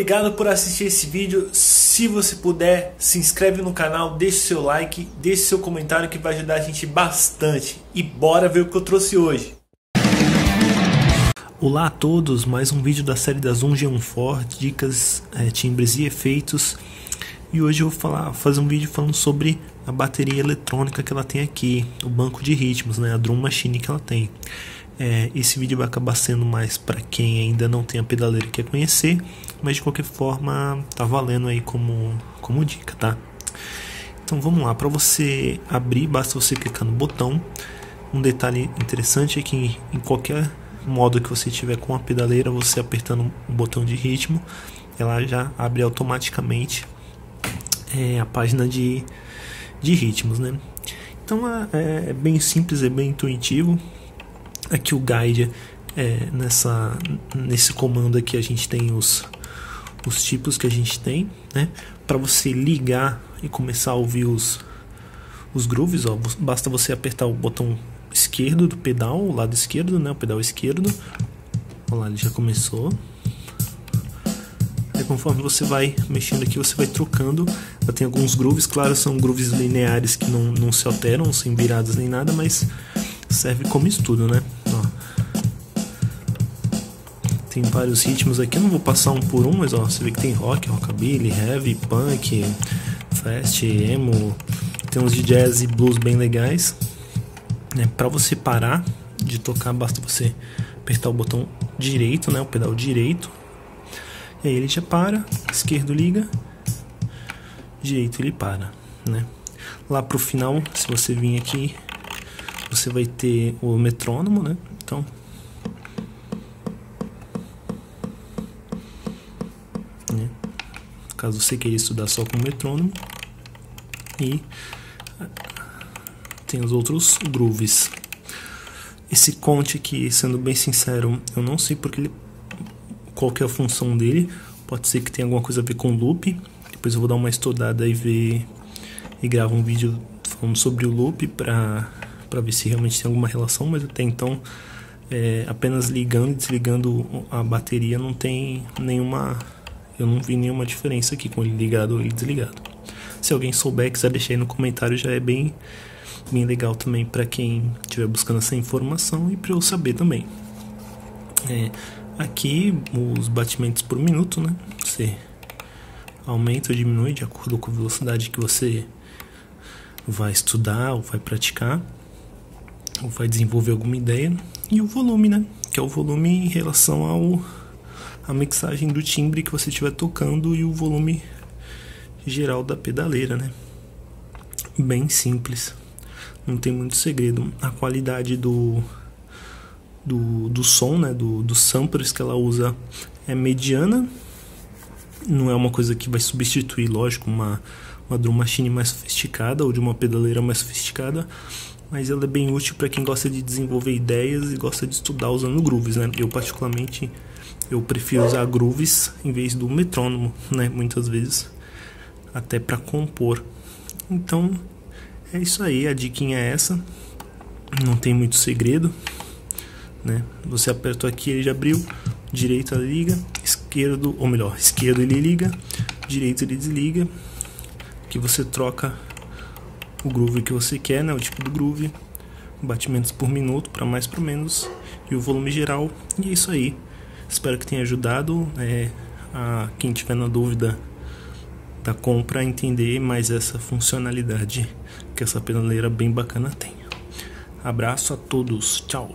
Obrigado por assistir esse vídeo. Se você puder, se inscreve no canal, deixe seu like, deixe seu comentário que vai ajudar a gente bastante. E bora ver o que eu trouxe hoje. Olá a todos, mais um vídeo da série da Zoom G1 dicas, é, timbres e efeitos. E hoje eu vou falar, fazer um vídeo falando sobre a bateria eletrônica que ela tem aqui, o banco de ritmos, né, a drum machine que ela tem. É, esse vídeo vai acabar sendo mais para quem ainda não tem a pedaleira e quer conhecer, mas de qualquer forma tá valendo aí como, como dica, tá? Então vamos lá, para você abrir basta você clicar no botão. Um detalhe interessante é que em qualquer modo que você tiver com a pedaleira, você apertando o botão de ritmo, ela já abre automaticamente é, a página de, de ritmos, né? Então é, é bem simples, é bem intuitivo. Aqui o guide é, nessa nesse comando aqui a gente tem os os tipos que a gente tem, né? Para você ligar e começar a ouvir os os grooves, ó, basta você apertar o botão esquerdo do pedal, o lado esquerdo, né? O pedal esquerdo. Olha lá, ele já começou. Aí conforme você vai mexendo aqui, você vai trocando. Já tem alguns grooves, claro, são grooves lineares que não, não se alteram, sem viradas nem nada, mas serve como estudo, né? Tem vários ritmos aqui, eu não vou passar um por um, mas ó, você vê que tem rock, rockabilly, heavy, punk, fast, emo, tem uns de jazz e blues bem legais. Né? Para você parar de tocar, basta você apertar o botão direito, né? o pedal direito. E aí ele já para, esquerdo liga, direito ele para, né? Lá pro final, se você vir aqui você vai ter o metrônomo, né? Então, caso você queira estudar só com metrônomo e tem os outros grooves. Esse conte aqui, sendo bem sincero, eu não sei porque ele, qual que é a função dele. Pode ser que tenha alguma coisa a ver com loop. Depois eu vou dar uma estudada e ver e gravar um vídeo falando sobre o loop para para ver se realmente tem alguma relação, mas até então é, apenas ligando e desligando a bateria não tem nenhuma. Eu não vi nenhuma diferença aqui com ele ligado ou ele desligado. Se alguém souber, quiser deixar aí no comentário, já é bem, bem legal também para quem estiver buscando essa informação e para eu saber também. É, aqui os batimentos por minuto, né? Você aumenta ou diminui de acordo com a velocidade que você vai estudar ou vai praticar ou vai desenvolver alguma ideia, e o volume, né? Que é o volume em relação ao a mixagem do timbre que você estiver tocando e o volume geral da pedaleira, né? Bem simples, não tem muito segredo. A qualidade do do, do som, né? Do, dos samplers que ela usa é mediana. Não é uma coisa que vai substituir, lógico, uma, uma drum machine mais sofisticada ou de uma pedaleira mais sofisticada, mas ela é bem útil para quem gosta de desenvolver ideias e gosta de estudar usando grooves, né? Eu particularmente eu prefiro usar grooves em vez do metrônomo, né? Muitas vezes até para compor. Então é isso aí, a diquinha é essa. Não tem muito segredo, né? Você apertou aqui, ele já abriu. Direita liga, esquerdo, ou melhor, esquerdo ele liga, direito ele desliga. Que você troca o groove que você quer, né, o tipo do groove, batimentos por minuto para mais para menos e o volume geral. E é isso aí. Espero que tenha ajudado é, a quem tiver na dúvida da compra entender mais essa funcionalidade que essa pedaleira bem bacana tem. Abraço a todos, tchau.